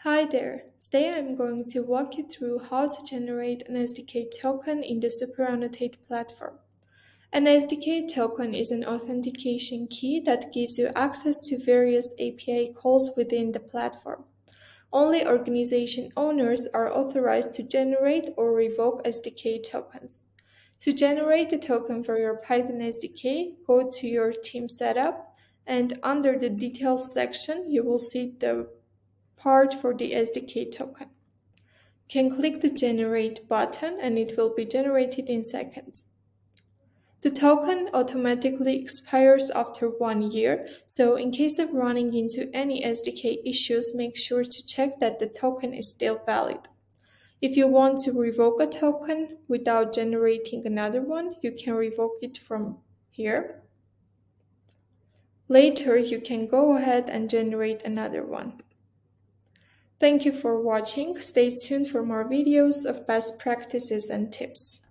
Hi there! Today I'm going to walk you through how to generate an SDK token in the SuperAnnotate platform. An SDK token is an authentication key that gives you access to various API calls within the platform. Only organization owners are authorized to generate or revoke SDK tokens. To generate the token for your Python SDK, go to your team setup and under the details section, you will see the part for the SDK token. You can click the generate button and it will be generated in seconds. The token automatically expires after one year, so in case of running into any SDK issues, make sure to check that the token is still valid. If you want to revoke a token without generating another one, you can revoke it from here. Later, you can go ahead and generate another one. Thank you for watching. Stay tuned for more videos of best practices and tips.